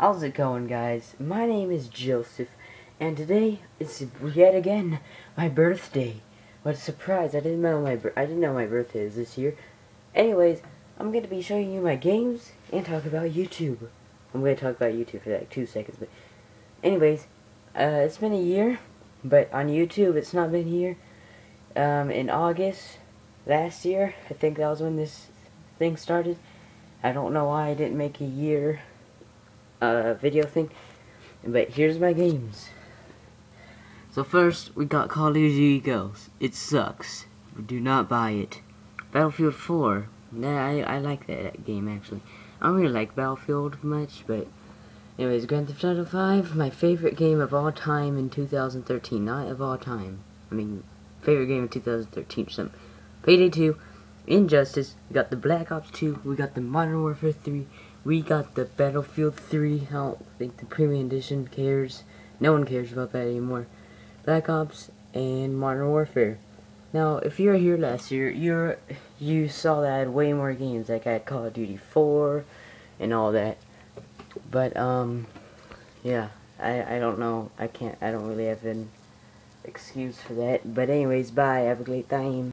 How's it going, guys? My name is Joseph, and today is yet again my birthday. What a surprise! I didn't know my I didn't know my birthday is this year. Anyways, I'm gonna be showing you my games and talk about YouTube. I'm gonna talk about YouTube for like two seconds, but anyways, uh, it's been a year, but on YouTube it's not been here. Um, in August last year, I think that was when this thing started. I don't know why I didn't make a year uh, video thing, but here's my games. So first, we got Call of Duty Ghosts. It sucks. Do not buy it. Battlefield 4. Nah, I, I like that game, actually. I don't really like Battlefield much, but... Anyways, Grand Theft Auto 5, my favorite game of all time in 2013. Not of all time. I mean, favorite game of 2013 or something. Payday 2, Injustice, we got the Black Ops 2, we got the Modern Warfare 3, we got the Battlefield 3, I don't think the Premium Edition cares. No one cares about that anymore. Black Ops and Modern Warfare. Now, if you were here last year, you you saw that I had way more games, like I had Call of Duty 4 and all that. But, um, yeah, I, I don't know, I can't, I don't really have an excuse for that. But anyways, bye, have a great time.